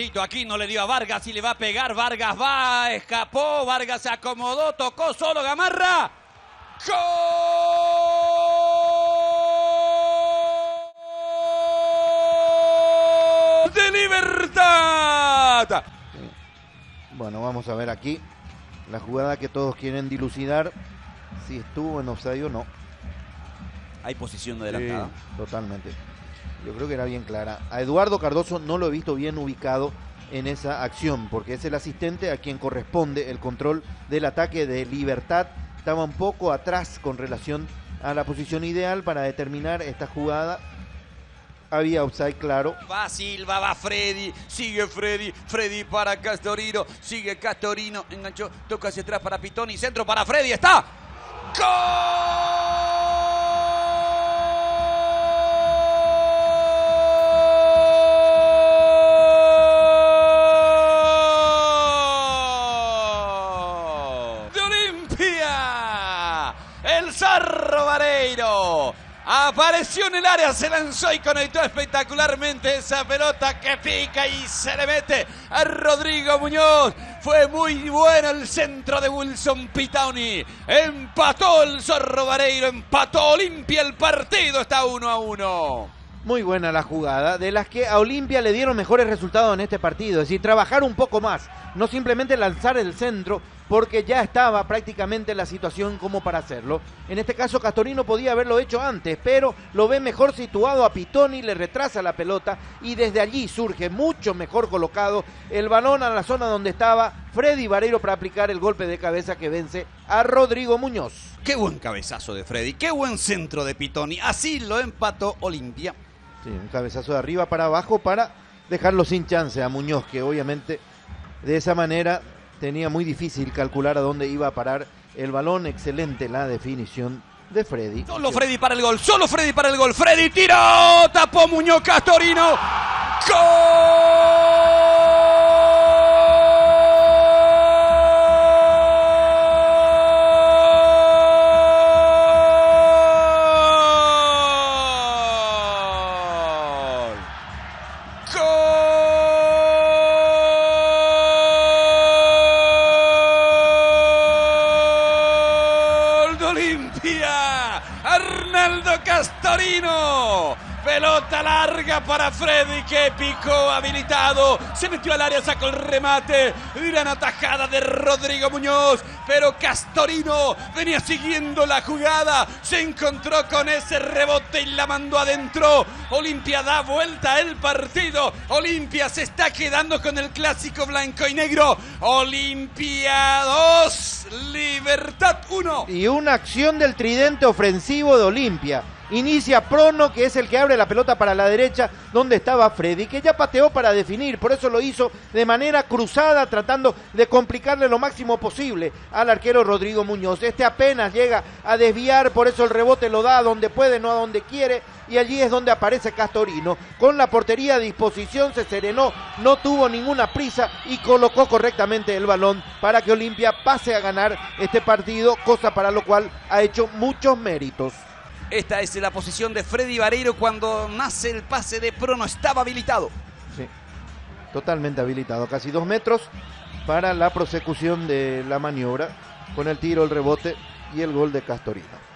Tito aquí no le dio a Vargas y le va a pegar. Vargas va, escapó. Vargas se acomodó, tocó solo Gamarra. ¡Gol! ¡De Libertad! Bueno, vamos a ver aquí la jugada que todos quieren dilucidar. Si estuvo en offside o no. Hay posición de adelantada. Sí, totalmente. Yo creo que era bien clara. A Eduardo Cardoso no lo he visto bien ubicado en esa acción, porque es el asistente a quien corresponde el control del ataque de Libertad. Estaba un poco atrás con relación a la posición ideal para determinar esta jugada. Había offside claro. Va Silva, va Freddy, sigue Freddy, Freddy para Castorino, sigue Castorino, enganchó, toca hacia atrás para Pitoni, centro para Freddy, está. ¡Gol! El Zarro Vareiro. Apareció en el área, se lanzó y conectó espectacularmente esa pelota que pica y se le mete a Rodrigo Muñoz. Fue muy bueno el centro de Wilson Pitoni. Empató el Zorro Vareiro, empató Olimpia el partido, está uno a uno. Muy buena la jugada, de las que a Olimpia le dieron mejores resultados en este partido, es decir, trabajar un poco más, no simplemente lanzar el centro, porque ya estaba prácticamente la situación como para hacerlo. En este caso Castorino podía haberlo hecho antes, pero lo ve mejor situado a Pitoni, le retrasa la pelota y desde allí surge mucho mejor colocado el balón a la zona donde estaba Freddy Vareiro para aplicar el golpe de cabeza que vence a Rodrigo Muñoz. Qué buen cabezazo de Freddy, qué buen centro de Pitoni, así lo empató Olimpia. Sí, un cabezazo de arriba para abajo para dejarlo sin chance a Muñoz, que obviamente de esa manera tenía muy difícil calcular a dónde iba a parar el balón. Excelente la definición de Freddy. Solo Freddy para el gol, solo Freddy para el gol. Freddy tiró, tapó Muñoz Castorino. ¡Gol! ¡Gol de Olimpia! Arnaldo Castorino. Pelota larga para Freddy que picó habilitado. Se metió al área, sacó el remate. Gran atajada de Rodrigo Muñoz. Pero Castorino venía siguiendo la jugada. Se encontró con ese rebote y la mandó adentro. Olimpia da vuelta el partido. Olimpia se está quedando con el clásico blanco y negro. Olimpia 2, Libertad 1. Y una acción del tridente ofensivo de Olimpia. Inicia Prono, que es el que abre la pelota para la derecha, donde estaba Freddy, que ya pateó para definir, por eso lo hizo de manera cruzada, tratando de complicarle lo máximo posible al arquero Rodrigo Muñoz. Este apenas llega a desviar, por eso el rebote lo da a donde puede, no a donde quiere, y allí es donde aparece Castorino. Con la portería a disposición se serenó, no tuvo ninguna prisa y colocó correctamente el balón para que Olimpia pase a ganar este partido, cosa para lo cual ha hecho muchos méritos. Esta es la posición de Freddy Vareiro cuando nace el pase de Prono. Estaba habilitado. Sí, totalmente habilitado. Casi dos metros para la prosecución de la maniobra con el tiro, el rebote y el gol de Castorino.